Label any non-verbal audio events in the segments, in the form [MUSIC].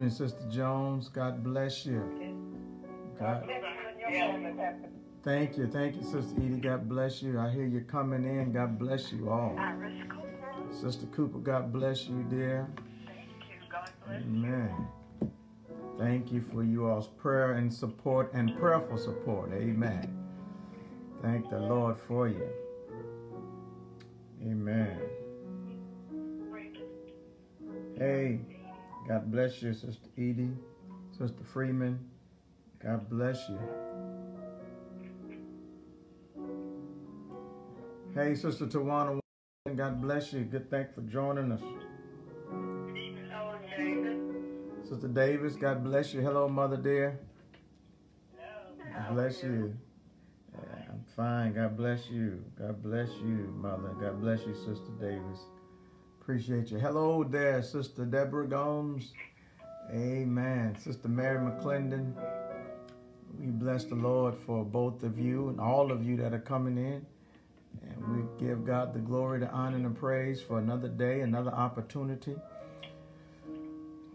And Sister Jones, God bless you. God, thank you, thank you, Sister Edie. God bless you. I hear you coming in. God bless you all. Sister Cooper, God bless you, dear. Amen. Thank you for you all's prayer and support and prayerful support. Amen. Thank the Lord for you. Amen. Hey, God bless you, Sister Edie, Sister Freeman. God bless you. Hey, Sister Tawana, God bless you. Good thank for joining us. Sister Davis, God bless you. Hello, Mother dear. God bless you. Yeah, I'm fine. God bless you. God bless you, Mother. God bless you, Sister Davis. Appreciate you. Hello there, Sister Deborah Gomes. Amen. Sister Mary McClendon. We bless the Lord for both of you and all of you that are coming in. And we give God the glory, the honor, and the praise for another day, another opportunity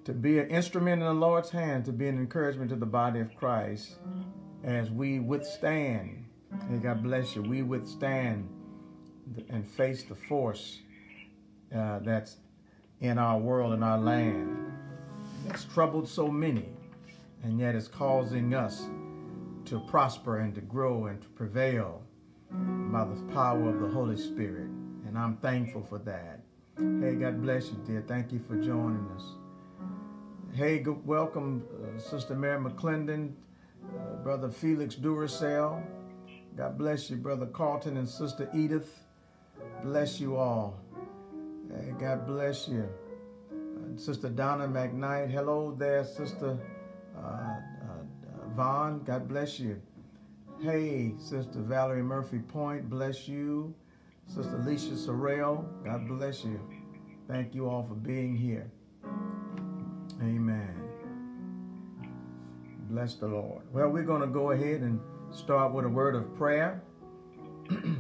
to be an instrument in the Lord's hand, to be an encouragement to the body of Christ as we withstand. Hey, God bless you. We withstand and face the force uh, that's in our world and our land that's troubled so many, and yet is causing us to prosper and to grow and to prevail by the power of the Holy Spirit. And I'm thankful for that. Hey, God bless you, dear. Thank you for joining us. Hey, good, welcome, uh, Sister Mary McClendon, uh, Brother Felix Duracell. God bless you, Brother Carlton and Sister Edith. Bless you all. Hey, God bless you. Uh, Sister Donna McKnight. Hello there, Sister uh, uh, Vaughn. God bless you. Hey, Sister Valerie Murphy Point. Bless you. Sister Alicia Sorrell. God bless you. Thank you all for being here. Amen. Bless the Lord. Well, we're going to go ahead and start with a word of prayer. [CLEARS THROAT]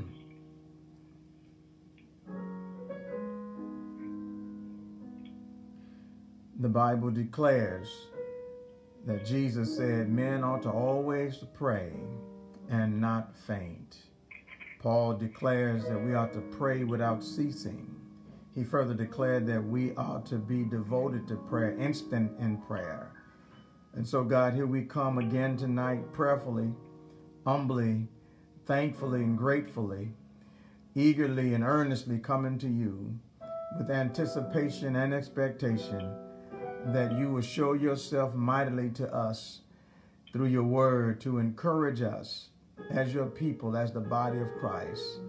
the Bible declares that Jesus said men ought to always pray and not faint. Paul declares that we ought to pray without ceasing. He further declared that we ought to be devoted to prayer, instant in prayer. And so, God, here we come again tonight, prayerfully, humbly, thankfully, and gratefully, eagerly and earnestly coming to you with anticipation and expectation that you will show yourself mightily to us through your word to encourage us as your people, as the body of Christ.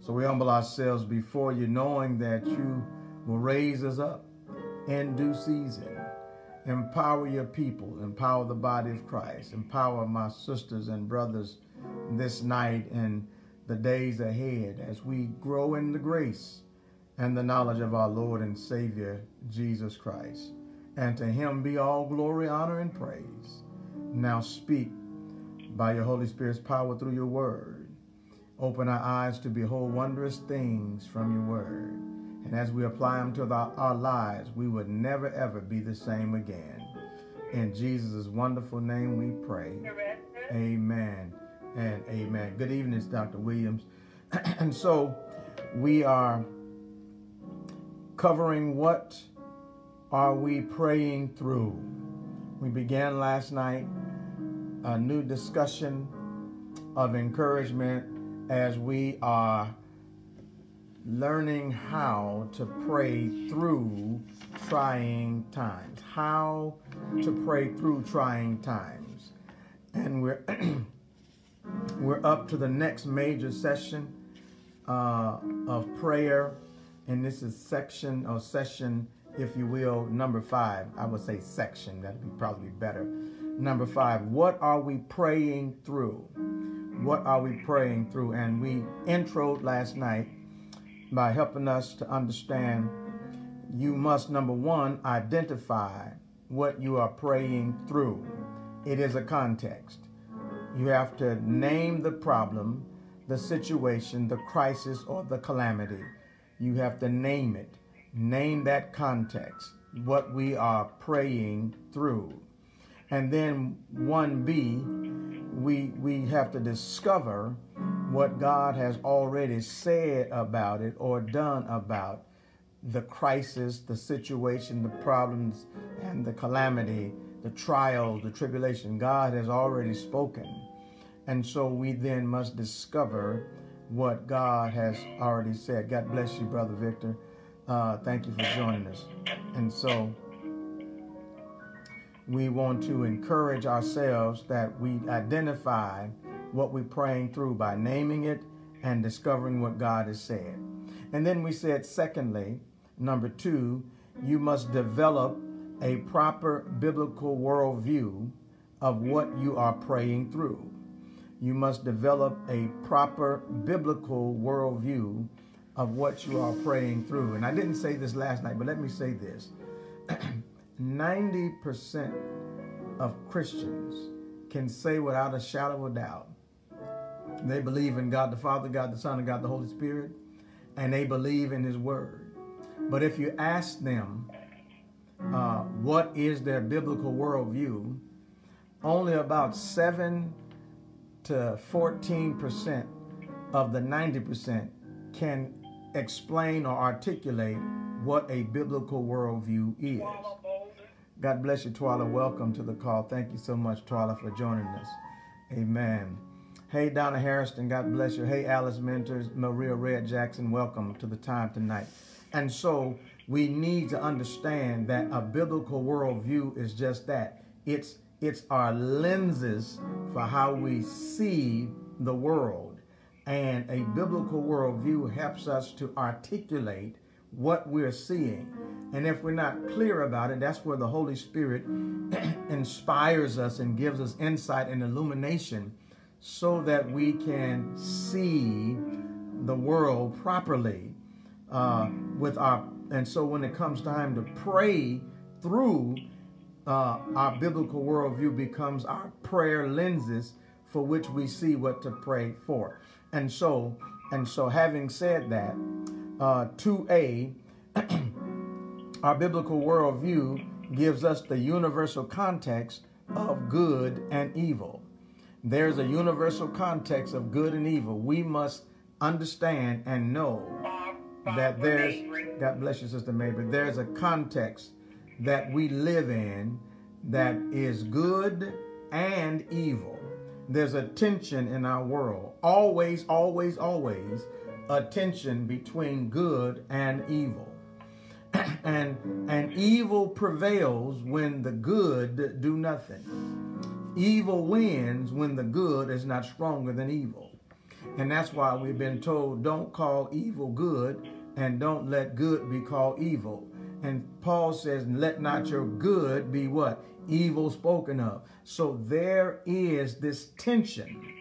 So we humble ourselves before you, knowing that you will raise us up in due season. Empower your people, empower the body of Christ, empower my sisters and brothers this night and the days ahead as we grow in the grace and the knowledge of our Lord and Savior, Jesus Christ. And to him be all glory, honor, and praise. Now speak by your Holy Spirit's power through your word. Open our eyes to behold wondrous things from your word. And as we apply them to the, our lives, we would never, ever be the same again. In Jesus' wonderful name we pray. Amen and amen. Good evening, Dr. Williams. [CLEARS THROAT] and so we are covering what are we praying through? We began last night a new discussion of encouragement as we are learning how to pray through trying times. How to pray through trying times. And we're [CLEARS THROAT] we're up to the next major session uh, of prayer, and this is section or session if you will, number five. I would say section, that'd be probably better. Number five, what are we praying through? What are we praying through? And we introed last night by helping us to understand you must, number one, identify what you are praying through. It is a context. You have to name the problem, the situation, the crisis, or the calamity. You have to name it. Name that context. what we are praying through. And then 1B, we, we have to discover what God has already said about it or done about the crisis, the situation, the problems, and the calamity, the trials, the tribulation. God has already spoken. And so we then must discover what God has already said. God bless you, Brother Victor. Uh, thank you for joining us. And so we want to encourage ourselves that we identify what we're praying through by naming it and discovering what God has said. And then we said, secondly, number two, you must develop a proper biblical worldview of what you are praying through. You must develop a proper biblical worldview of what you are praying through. And I didn't say this last night, but let me say this [CLEARS THROAT] 90% of Christians can say without a shadow of a doubt they believe in God the Father, God the Son, and God the Holy Spirit, and they believe in His Word. But if you ask them uh, what is their biblical worldview, only about 7 to 14% of the 90% can explain or articulate what a biblical worldview is. God bless you, Twyla. Welcome to the call. Thank you so much, Twyla, for joining us. Amen. Hey, Donna Harrison, God bless you. Hey, Alice Mentors, Maria Red Jackson, welcome to the time tonight. And so we need to understand that a biblical worldview is just that. It's it's our lenses for how we see the world. And a biblical worldview helps us to articulate what we're seeing. And if we're not clear about it, that's where the Holy Spirit [CLEARS THROAT] inspires us and gives us insight and illumination so that we can see the world properly uh, with our and so when it comes time to pray through uh, our biblical worldview becomes our prayer lenses for which we see what to pray for and so and so having said that uh, 2a [CLEARS THROAT] our biblical worldview gives us the universal context of good and evil there's a universal context of good and evil we must understand and know that there's, God bless you, Sister Mabel, there's a context that we live in that is good and evil. There's a tension in our world. Always, always, always a tension between good and evil. [CLEARS THROAT] and and evil prevails when the good do nothing. Evil wins when the good is not stronger than evil. And that's why we've been told don't call evil good and don't let good be called evil. And Paul says, let not your good be what? Evil spoken of. So there is this tension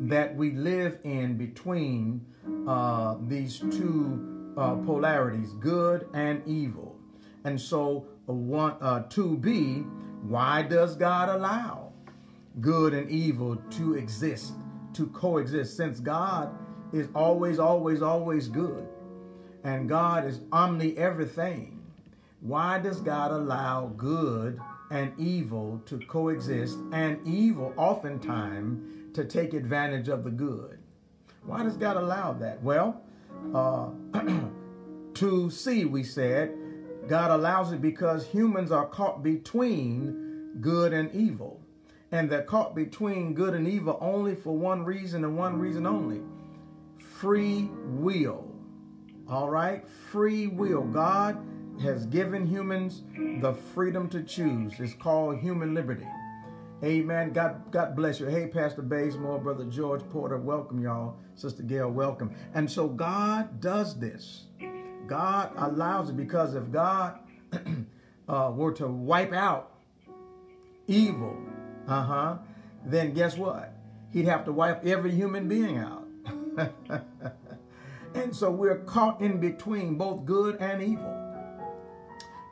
that we live in between uh, these two uh, polarities, good and evil. And so, uh, one, uh, 2b, why does God allow good and evil to exist, to coexist? Since God is always, always, always good and God is omni everything, why does God allow good and evil to coexist and evil oftentimes to take advantage of the good? Why does God allow that? Well, uh, [CLEARS THROAT] to see, we said, God allows it because humans are caught between good and evil. And they're caught between good and evil only for one reason and one reason only free will. All right? Free will. God has given humans the freedom to choose. It's called human liberty. Amen. God, God bless you. Hey, Pastor Bazemore, Brother George Porter, welcome y'all. Sister Gail, welcome. And so God does this. God allows it because if God [CLEARS THROAT] uh, were to wipe out evil, uh-huh, then guess what? He'd have to wipe every human being out. [LAUGHS] And so we're caught in between both good and evil.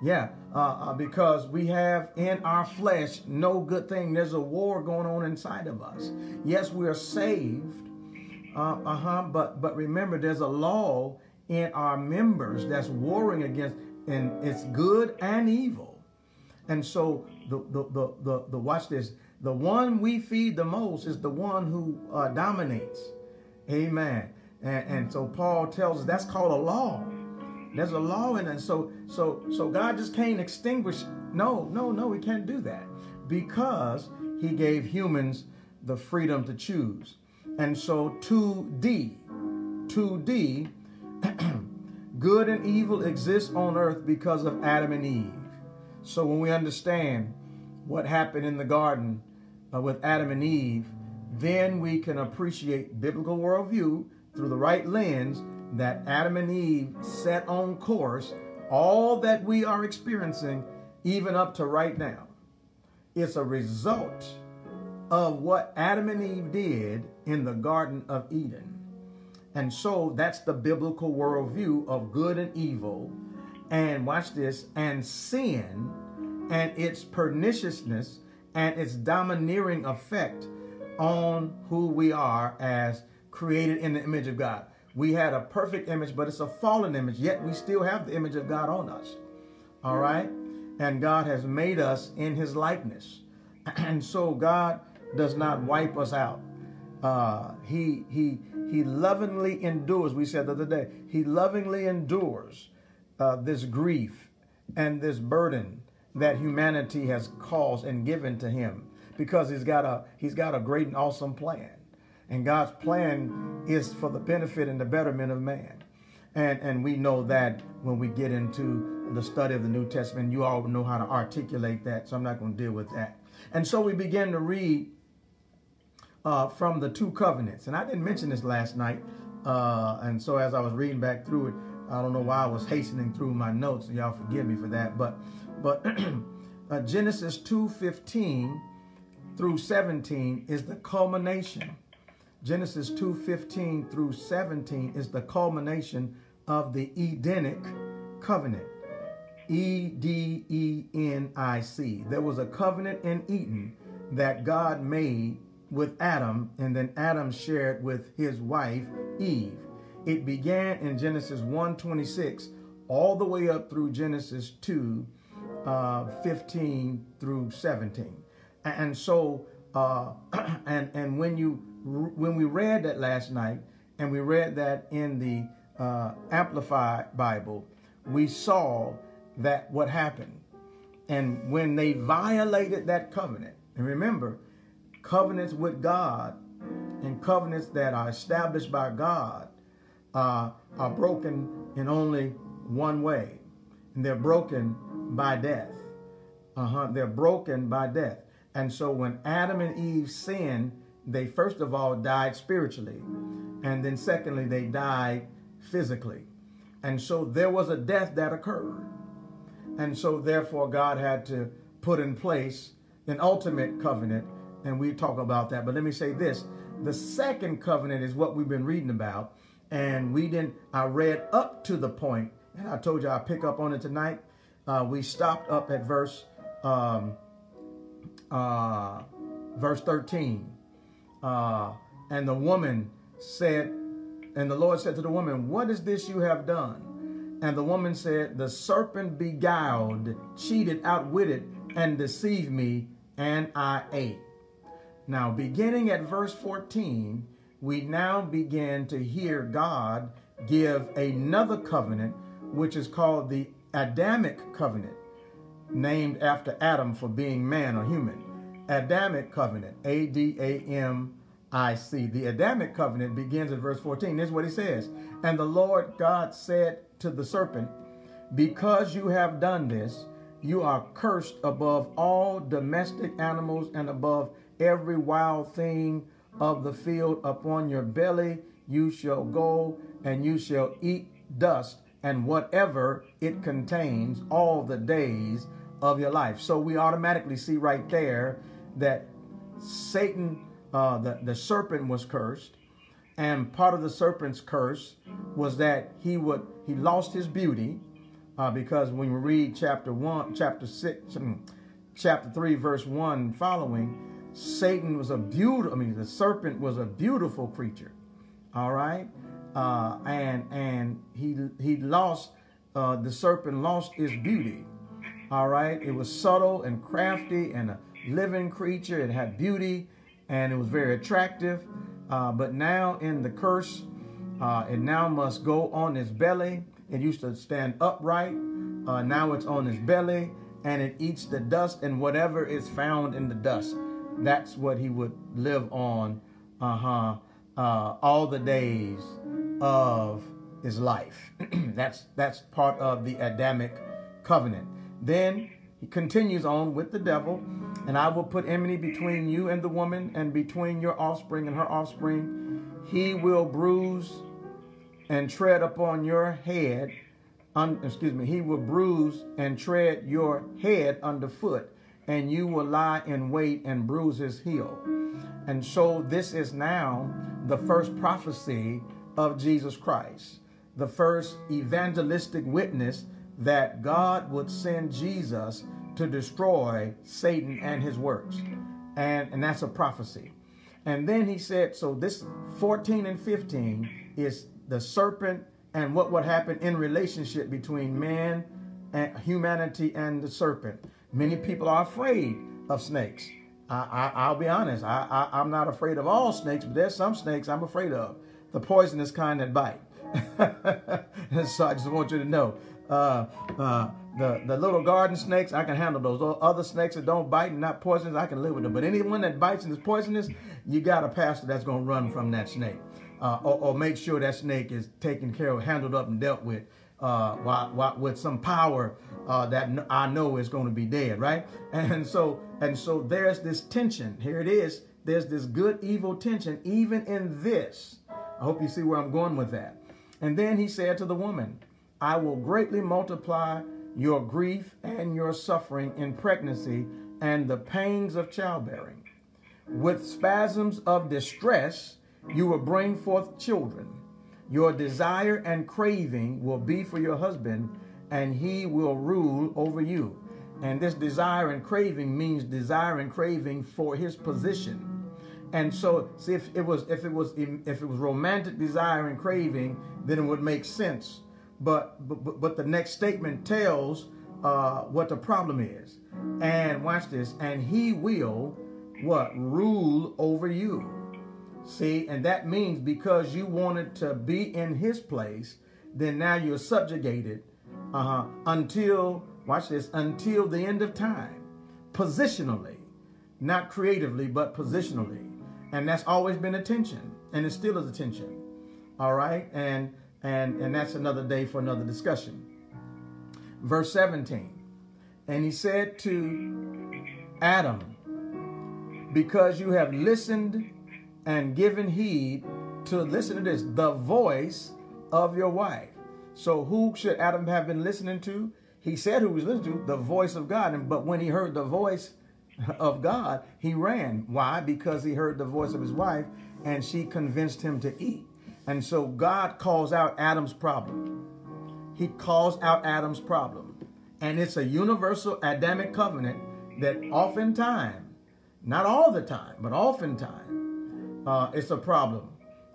Yeah, uh, uh, because we have in our flesh no good thing. There's a war going on inside of us. Yes, we are saved. Uh, uh-huh, but but remember, there's a law in our members that's warring against and it's good and evil. And so the the the the, the watch this. The one we feed the most is the one who uh, dominates. Amen. And, and so Paul tells us that's called a law. There's a law in it. So so so God just can't extinguish. No, no, no, he can't do that. Because he gave humans the freedom to choose. And so 2D, 2D, [CLEARS THROAT] good and evil exists on earth because of Adam and Eve. So when we understand what happened in the garden uh, with Adam and Eve, then we can appreciate biblical worldview through the right lens that Adam and Eve set on course all that we are experiencing, even up to right now. It's a result of what Adam and Eve did in the Garden of Eden. And so that's the biblical worldview of good and evil. And watch this, and sin and its perniciousness and its domineering effect on who we are as created in the image of God. We had a perfect image, but it's a fallen image, yet we still have the image of God on us. All right? And God has made us in his likeness. [CLEARS THROAT] And so God does not wipe us out. Uh, he he he lovingly endures. We said the other day, he lovingly endures uh, this grief and this burden that humanity has caused and given to him because he's got a he's got a great and awesome plan. And God's plan is for the benefit and the betterment of man. And, and we know that when we get into the study of the New Testament, you all know how to articulate that, so I'm not going to deal with that. And so we begin to read uh, from the two covenants. And I didn't mention this last night. Uh, and so as I was reading back through it, I don't know why I was hastening through my notes. And Y'all forgive me for that. But but [CLEARS THROAT] uh, Genesis 2:15 through 17 is the culmination Genesis 2:15 through 17 is the culmination of the Edenic covenant. E D E N I C. There was a covenant in Eden that God made with Adam, and then Adam shared with his wife Eve. It began in Genesis 1:26 all the way up through Genesis 2, uh, 15 through 17. And so, uh, [CLEARS THROAT] and and when you when we read that last night, and we read that in the uh, Amplified Bible, we saw that what happened. And when they violated that covenant, and remember, covenants with God and covenants that are established by God uh, are broken in only one way, and they're broken by death. Uh-huh. They're broken by death. And so when Adam and Eve sinned, they first of all died spiritually, and then secondly, they died physically. And so there was a death that occurred. And so therefore, God had to put in place an ultimate covenant, and we talk about that. But let me say this the second covenant is what we've been reading about. And we didn't, I read up to the point, and I told you I'll pick up on it tonight. Uh, we stopped up at verse um, uh, verse 13. Uh, and the woman said, and the Lord said to the woman, What is this you have done? And the woman said, The serpent beguiled, cheated, outwitted, and deceived me, and I ate. Now, beginning at verse 14, we now begin to hear God give another covenant, which is called the Adamic covenant, named after Adam for being man or human. Adamic covenant, A D A M I C. The Adamic covenant begins at verse 14. This is what he says. And the Lord God said to the serpent, Because you have done this, you are cursed above all domestic animals and above every wild thing of the field. Upon your belly you shall go, and you shall eat dust and whatever it contains all the days of your life. So we automatically see right there that Satan, uh, the, the serpent was cursed. And part of the serpent's curse was that he would he lost his beauty uh, because when we read chapter one, chapter six, chapter three, verse one following, Satan was a beautiful. I mean, the serpent was a beautiful creature. All right, uh, and and he he lost uh, the serpent lost its beauty. All right, it was subtle and crafty and a living creature. It had beauty and it was very attractive. Uh, but now in the curse, uh, it now must go on its belly. It used to stand upright. Uh, now it's on its belly and it eats the dust and whatever is found in the dust. That's what he would live on uh-huh, uh, all the days of his life. [CLEARS THROAT] that's, that's part of the Adamic covenant. Then he continues on with the devil, and I will put enmity between you and the woman, and between your offspring and her offspring. He will bruise and tread upon your head. Un, excuse me. He will bruise and tread your head underfoot, and you will lie in wait and bruise his heel. And so this is now the first prophecy of Jesus Christ, the first evangelistic witness that God would send Jesus to destroy Satan and his works. And, and that's a prophecy. And then he said, so this 14 and 15 is the serpent and what would happen in relationship between man and humanity and the serpent. Many people are afraid of snakes. I, will be honest, I, I, am not afraid of all snakes, but there's some snakes I'm afraid of. The poisonous kind that bite. [LAUGHS] so I just want you to know. Uh, uh, the, the little garden snakes, I can handle those. those. Other snakes that don't bite and not poisonous, I can live with them. But anyone that bites and is poisonous, you got a pastor that's going to run from that snake. Uh, or, or, make sure that snake is taken care of, handled up, and dealt with uh, while, while, with some power uh, that I know is going to be dead, right? [LAUGHS] And so, and so there's this tension. Here it is. There's this good evil tension, even in this. I hope you see where I'm going with that. And then he said to the woman, I will greatly multiply your grief and your suffering in pregnancy and the pains of childbearing. With spasms of distress, you will bring forth children. Your desire and craving will be for your husband, and he will rule over you. And this desire and craving means desire and craving for his position. And so, see, if it was if it was if it was romantic desire and craving, then it would make sense. But but but the next statement tells uh, what the problem is. And watch this. And he will what rule over you. See, and that means because you wanted to be in his place, then now you're subjugated uh-huh, until, watch this, until the end of time, positionally, not creatively, but positionally. And that's always been a tension, and it still is a tension. All right, and and and that's another day for another discussion. Verse 17, and he said to Adam, because you have listened and given heed to listen to this, the voice of your wife. So who should Adam have been listening to? He said who was listening to the voice of God. And but when he heard the voice of God, he ran. Why? Because he heard the voice of his wife and she convinced him to eat. And so God calls out Adam's problem. He calls out Adam's problem. And it's a universal Adamic covenant that oftentimes, not all the time, but oftentimes, uh, it's a problem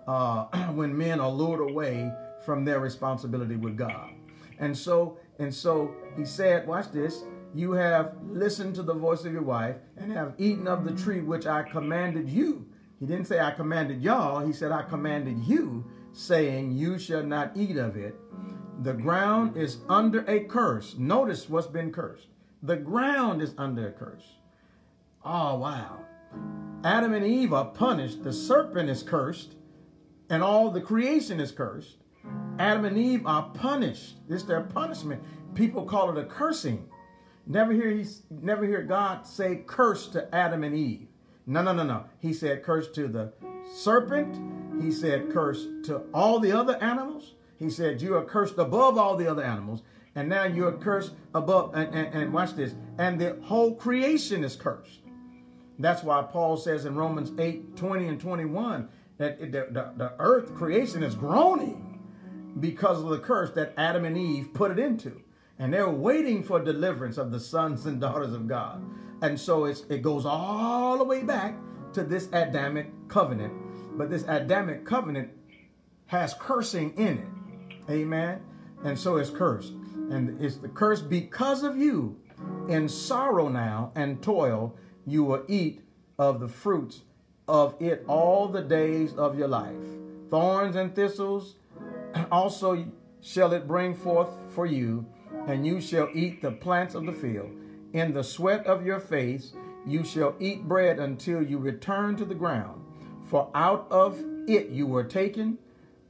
uh, [CLEARS THROAT] when men are lured away from their responsibility with God. And so, and so he said, watch this, you have listened to the voice of your wife and have eaten of the tree which I commanded you. He didn't say I commanded y'all. He said I commanded you, saying you shall not eat of it. The ground is under a curse. Notice what's been cursed. The ground is under a curse. Oh, wow. Adam and Eve are punished. The serpent is cursed. And all the creation is cursed. Adam and Eve are punished. It's their punishment. People call it a cursing. Never hear he never hear God say curse to Adam and Eve. No, no, no, no. He said curse to the serpent. He said curse to all the other animals. He said you are cursed above all the other animals. And now you're cursed above, and, and, and watch this, and the whole creation is cursed. That's why Paul says in Romans 8, 20 and 21, that the, the, the earth creation is groaning because of the curse that Adam and Eve put it into. And they're waiting for deliverance of the sons and daughters of God. And so it goes all the way back to this Adamic covenant. But this Adamic covenant has cursing in it. Amen. And so it's cursed. And it's the curse because of you. In sorrow now and toil, you will eat of the fruits of it all the days of your life. Thorns and thistles [CLEARS THROAT] also shall it bring forth for you, and you shall eat the plants of the field. In the sweat of your face you shall eat bread until you return to the ground. For out of it you were taken,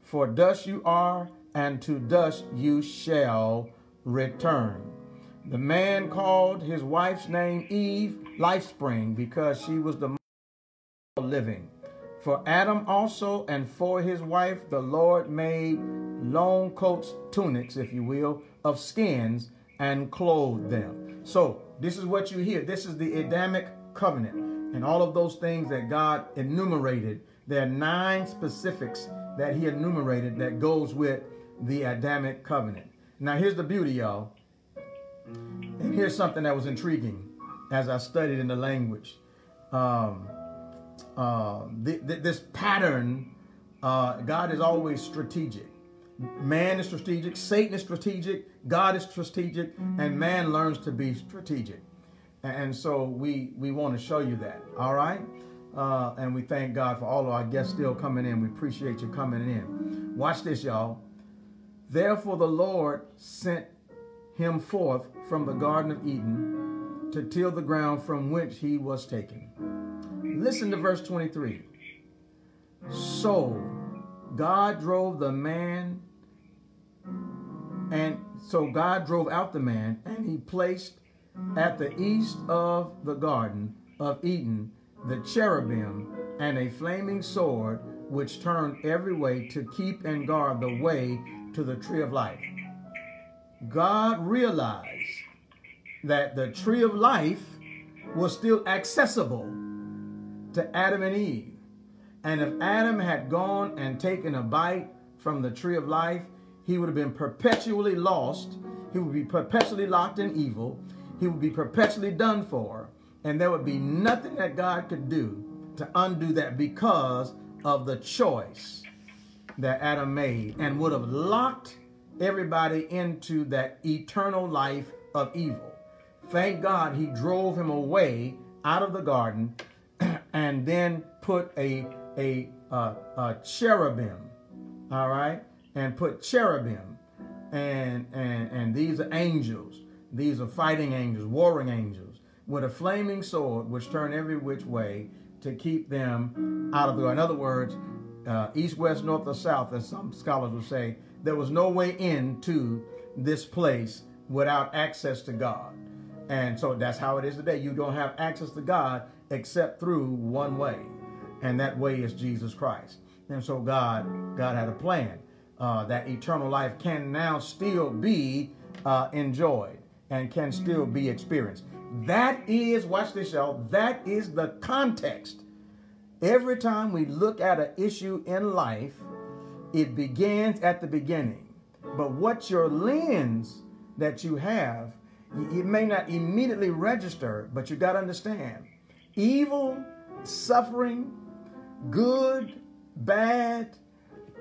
for dust you are, and to dust you shall return. The man called his wife's name Eve, life spring, because she was the mother of living. For Adam also and for his wife, the Lord made long coats, tunics, if you will, of skins and clothed them. So, this is what you hear. This is the Adamic covenant and all of those things that God enumerated. There are nine specifics that he enumerated that goes with the Adamic covenant. Now, here's the beauty, y'all. And here's something that was intriguing as I studied in the language. Um, uh, th- th- this pattern, uh, God is always strategic. Man is strategic, Satan is strategic, God is strategic, and man learns to be strategic. And so we we want to show you that. All right. Uh, and we thank God for all of our guests still coming in. We appreciate you coming in. Watch this, y'all. Therefore, the Lord sent him forth from the Garden of Eden to till the ground from which he was taken. Listen to verse 23. So God drove the man, and so God drove out the man, and he placed at the east of the Garden of Eden the cherubim and a flaming sword which turned every way to keep and guard the way to the tree of life. God realized that the tree of life was still accessible to Adam and Eve. And if Adam had gone and taken a bite from the tree of life, he would have been perpetually lost. He would be perpetually locked in evil. He would be perpetually done for. And there would be nothing that God could do to undo that because of the choice that Adam made and would have locked everybody into that eternal life of evil. Thank God he drove him away out of the garden [CLEARS THROAT] and then put a, a, a cherubim, all right, and put cherubim, and, and, and these are angels. These are fighting angels, warring angels, with a flaming sword which turn every which way to keep them out of the. In other words, uh, east, west, north, or south, as some scholars would say, there was no way into this place without access to God. And so that's how it is today. You don't have access to God except through one way, and that way is Jesus Christ. And so God, God had a plan. Uh, that eternal life can now still be uh, enjoyed and can still be experienced. That is, watch this, y'all. That is the context. Every time we look at an issue in life, it begins at the beginning. But what your lens that you have, it may not immediately register, but you got to understand evil, suffering, good, bad,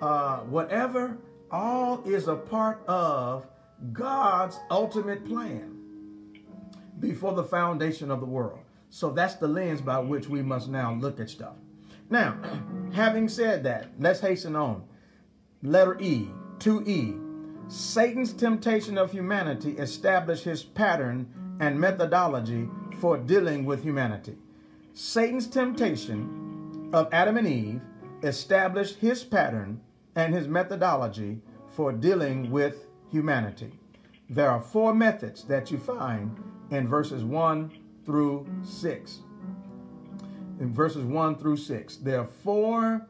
uh, whatever, all is a part of God's ultimate plan before the foundation of the world. So that's the lens by which we must now look at stuff. Now, [CLEARS THROAT] having said that, let's hasten on. Letter E, 2E. Satan's temptation of humanity established his pattern and methodology for dealing with humanity. Satan's temptation of Adam and Eve established his pattern and his methodology for dealing with humanity. There are four methods that you find in verses 1 through 6. In verses 1 through 6, there are four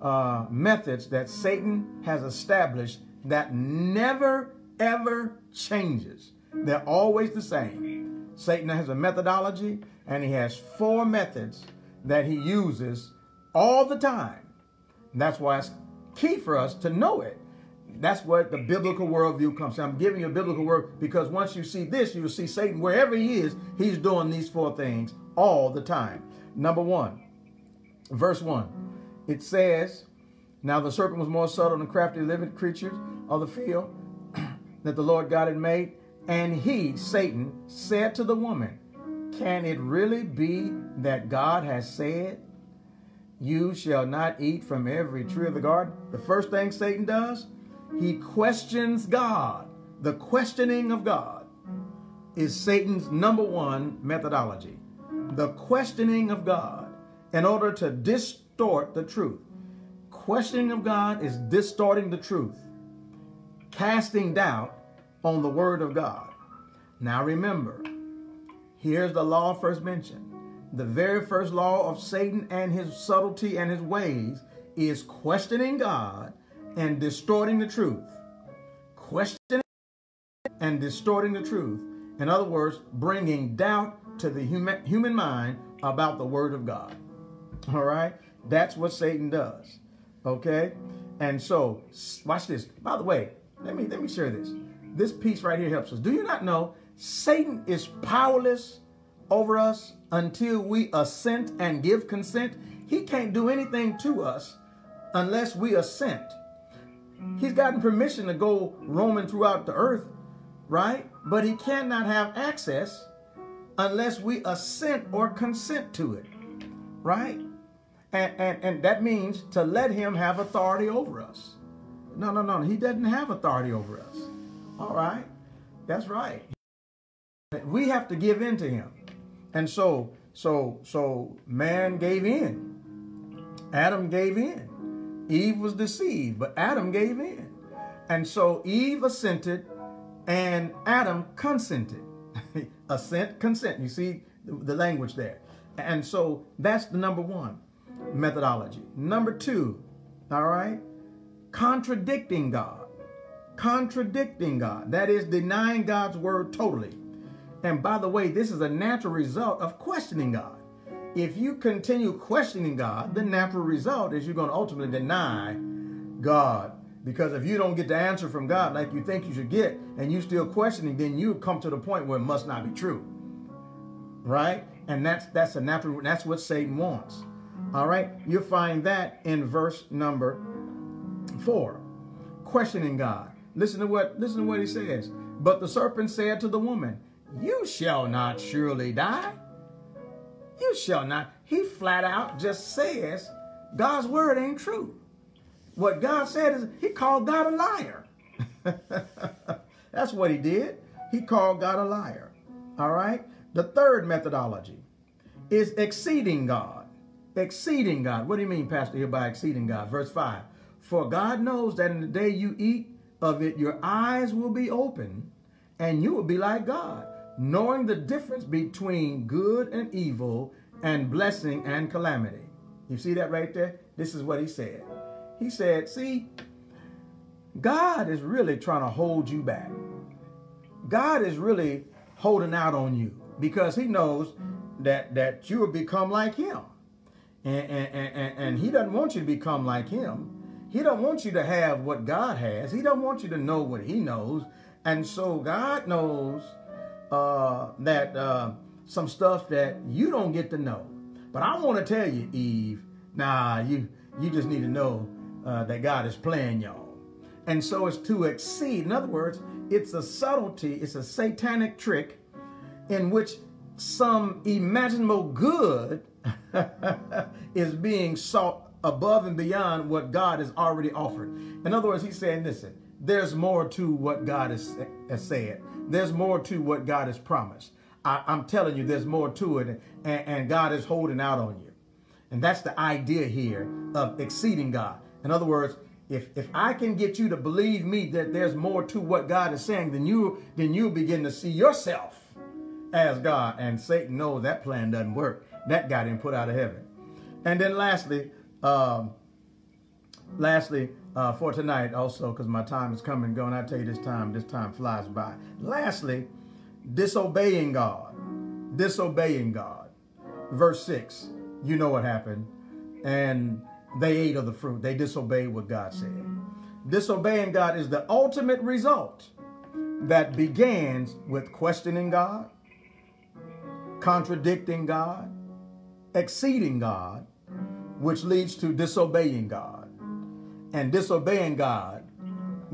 uh, methods that Satan has established that never ever changes. They're always the same. Satan has a methodology and he has four methods that he uses all the time. That's why it's key for us to know it. That's what the biblical worldview comes. I'm giving you a biblical word because once you see this, you'll see Satan wherever he is, he's doing these four things all the time. Number one, verse one, it says, Now the serpent was more subtle than crafty living creatures of the field [CLEARS THROAT] that the Lord God had made. And he, Satan, said to the woman, Can it really be that God has said, You shall not eat from every tree of the garden? The first thing Satan does, he questions God. The questioning of God is Satan's number one methodology. The questioning of God in order to distort the truth. Questioning of God is distorting the truth, casting doubt on the word of God. Now remember, here's the law first mentioned. The very first law of Satan and his subtlety and his ways is questioning God and distorting the truth. Questioning and distorting the truth. In other words, bringing doubt to the human, human mind about the word of God. All right? That's what Satan does. Okay? And so, watch this. By the way, let me let me share this. This piece right here helps us. Do you not know Satan is powerless over us until we assent and give consent? He can't do anything to us unless we assent. He's gotten permission to go roaming throughout the earth, right? But he cannot have access unless we assent or consent to it, right? And, and, and that means to let him have authority over us. No, no, no. He doesn't have authority over us. All right. That's right. We have to give in to him. And so, so, so man gave in. Adam gave in. Eve was deceived, but Adam gave in. And so Eve assented and Adam consented. [LAUGHS] Assent, consent. You see the language there. And so that's the number one methodology. Number two, all right, contradicting God. Contradicting God. That is denying God's word totally. And by the way, this is a natural result of questioning God. If you continue questioning God, the natural result is you're going to ultimately deny God. Because if you don't get the answer from God like you think you should get, and you still questioning, then you come to the point where it must not be true. Right? And that's that's a natural that's what Satan wants. All right, you find that in verse number four, questioning God. Listen to what listen to what he says. But the serpent said to the woman, "You shall not surely die. You shall not." He flat out just says God's word ain't true. What God said is he called God a liar. [LAUGHS] That's what he did. He called God a liar. All right. The third methodology is exceeding God exceeding God. What do you mean, Pastor, here by exceeding God? Verse 5. For God knows that in the day you eat of it, your eyes will be open, and you will be like God, knowing the difference between good and evil, and blessing and calamity. You see that right there? This is what he said. He said, see, God is really trying to hold you back. God is really holding out on you because he knows that, that you will become like him. And, and, and, and he doesn't want you to become like him. He don't want you to have what God has. He don't want you to know what he knows. And so God knows uh, that uh, some stuff that you don't get to know. But I want to tell you, Eve, nah, you, you just need to know uh, that God is playing y'all. And so it's to exceed. In other words, it's a subtlety, it's a satanic trick in which some imaginable good [LAUGHS] is being sought above and beyond what God has already offered. In other words, he's saying, listen, there's more to what God has, has said. There's more to what God has promised. I, am telling you, there's more to it, and, and God is holding out on you. And that's the idea here of exceeding God. In other words, if if I can get you to believe me that there's more to what God is saying, then you then you begin to see yourself as God. And Satan knows that plan doesn't work. That got him put out of heaven. And then lastly, um, lastly, uh, for tonight also, because my time is coming going, I tell you this time, this time flies by. Lastly, disobeying God. Disobeying God. Verse 6, you know what happened. And they ate of the fruit. They disobeyed what God said. Disobeying God is the ultimate result that begins with questioning God, contradicting God, exceeding God, which leads to disobeying God. And disobeying God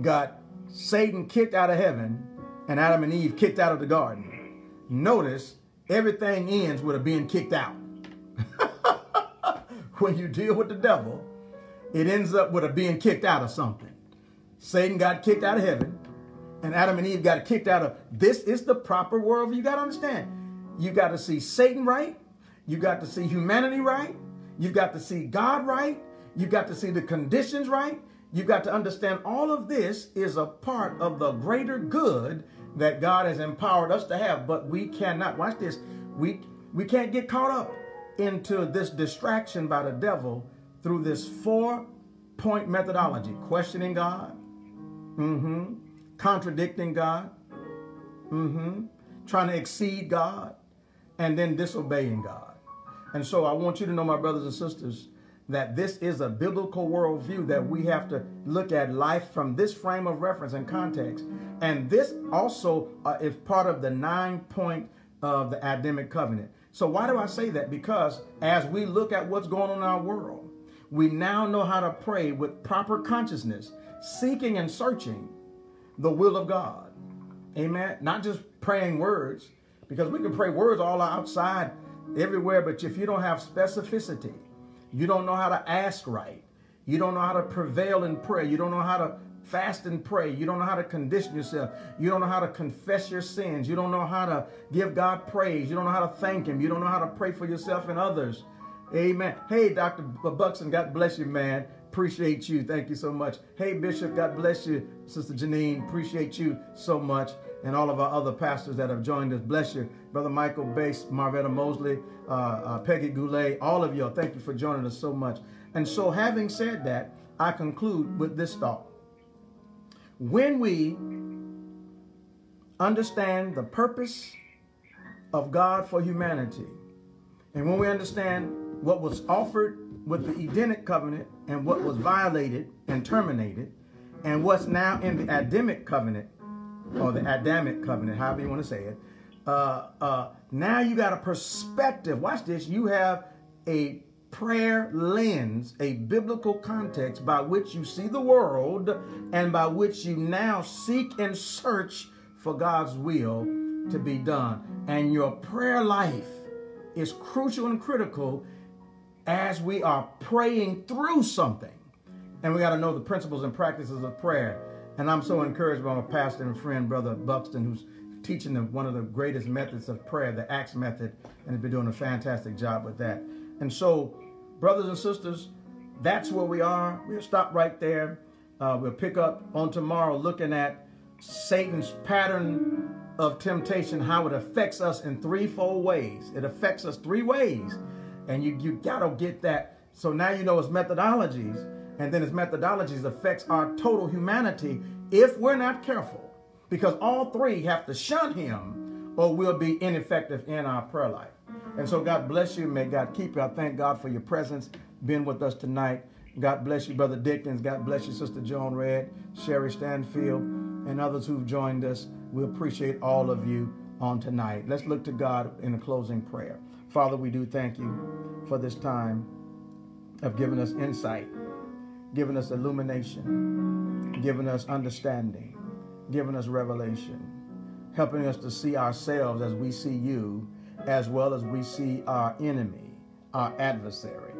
got Satan kicked out of heaven and Adam and Eve kicked out of the garden, notice everything ends with a being kicked out. [LAUGHS] when you deal with the devil, it ends up with a being kicked out of something. Satan got kicked out of heaven, and Adam and Eve got kicked out of. This is the proper world. You got to understand. You got to see Satan right. You got to see humanity right. You've got to see God right. You've got to see the conditions right. You've got to understand all of this is a part of the greater good that God has empowered us to have. But we cannot, watch this, we, we can't get caught up into this distraction by the devil through this four point methodology questioning God, mm-hmm, contradicting God, mm-hmm, trying to exceed God, and then disobeying God. And so I want you to know, my brothers and sisters, that this is a biblical worldview that we have to look at life from this frame of reference and context. And this also uh, is part of the nine point of the Adamic covenant. So why do I say that? Because as we look at what's going on in our world, we now know how to pray with proper consciousness, seeking and searching the will of God. Amen. Not just praying words, because we can pray words all outside everywhere, but if you don't have specificity, you don't know how to ask right. You don't know how to prevail in prayer. You don't know how to fast and pray. You don't know how to condition yourself. You don't know how to confess your sins. You don't know how to give God praise. You don't know how to thank Him. You don't know how to pray for yourself and others. Amen. Hey, Dr. Buxton, God bless you, man. Appreciate you. Thank you so much. Hey, Bishop, God bless you. Sister Janine, appreciate you so much. And all of our other pastors that have joined us, bless you. Brother Michael Bass, Marvetta Mosley, uh, uh, Peggy Goulet, all of y'all, thank you for joining us so much. And so, having said that, I conclude with this thought. When we understand the purpose of God for humanity, and when we understand what was offered with the Edenic covenant and what was violated and terminated, and what's now in the Adamic covenant, or the Adamic covenant, however you want to say it, uh, uh, now you got a perspective. Watch this. You have a prayer lens, a biblical context by which you see the world and by which you now seek and search for God's will to be done. And your prayer life is crucial and critical as we are praying through something. And we got to know the principles and practices of prayer. And I'm so encouraged by my pastor and friend, Brother Buxton, who's teaching them one of the greatest methods of prayer, the Acts method, and has been doing a fantastic job with that. And so, brothers and sisters, that's where we are. We'll stop right there. Uh, we'll pick up on tomorrow looking at Satan's pattern of temptation, how it affects us in threefold ways. It affects us three ways. And you, you got to get that. So now you know his methodologies. And then his methodologies affects our total humanity if we're not careful because all three have to shun him or we'll be ineffective in our prayer life. And so God bless you. May God keep you. I thank God for your presence being with us tonight. God bless you, Brother Dickens. God bless you, Sister Joan Red, Sherry Stanfield, and others who've joined us. We appreciate all of you on tonight. Let's look to God in a closing prayer. Father, we do thank you for this time of giving us insight, giving us illumination, giving us understanding giving us revelation, helping us to see ourselves as we see you, as well as we see our enemy, our adversary,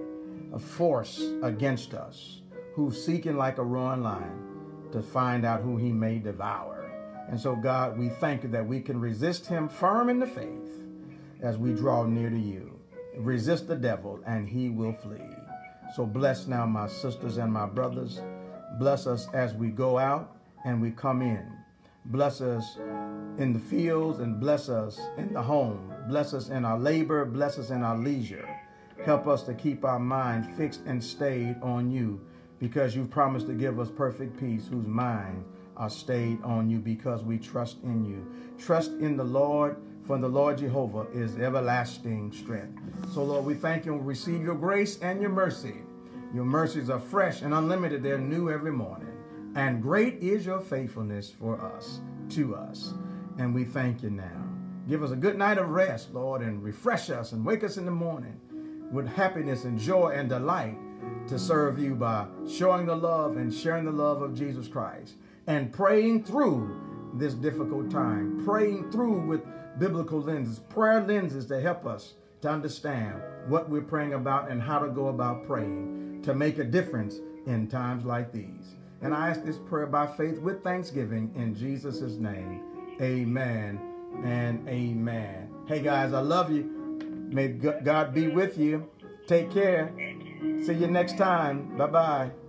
a force against us, who's seeking like a roaring lion to find out who he may devour. And so, God, we thank you that we can resist him firm in the faith as we draw near to you. Resist the devil, and he will flee. So, bless now my sisters and my brothers. Bless us as we go out and we come in. Bless us in the fields and bless us in the home. Bless us in our labor. Bless us in our leisure. Help us to keep our mind fixed and stayed on you because you've promised to give us perfect peace whose minds are stayed on you because we trust in you. Trust in the Lord, for the Lord Jehovah is everlasting strength. So, Lord, we thank you and receive your grace and your mercy. Your mercies are fresh and unlimited. They're new every morning. And great is your faithfulness for us, to us. And we thank you now. Give us a good night of rest, Lord, and refresh us and wake us in the morning with happiness and joy and delight to serve you by showing the love and sharing the love of Jesus Christ. and praying through this difficult time, praying through with biblical lenses, prayer lenses to help us to understand what we're praying about and how to go about praying to make a difference in times like these. And I ask this prayer by faith with thanksgiving in Jesus' name. Amen and amen. Hey guys, I love you. May God be with you. Take care. See you next time. Bye bye.